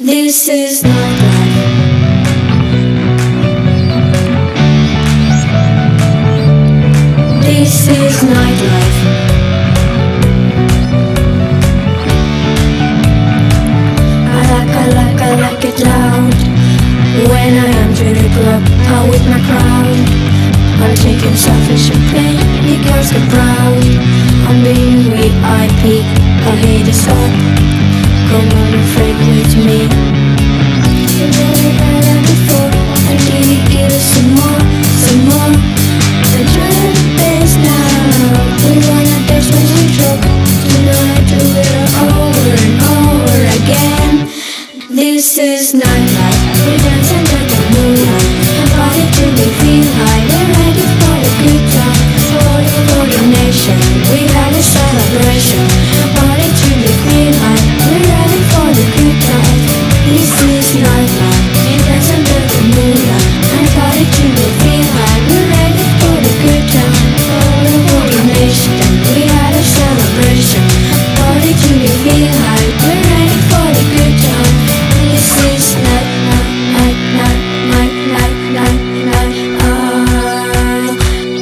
This is nightlife. This is nightlife. I like, I like, I like it loud. When I enter the club, I'm with my crowd. I'm taking selfish champagne, the girls get proud. I'm being VIP, I hate the stop. Come on and freak had before, you give some more, some more? The is now. We wanna dance when we drop. Tonight do it over and over again. This is.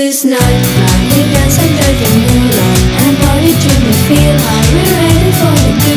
this night. Light the dance and drag moonlight. And party to me feel high We're ready for the